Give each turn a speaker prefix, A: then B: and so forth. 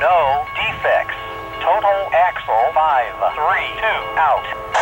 A: No defects. Total axle 5, 3, 2, out.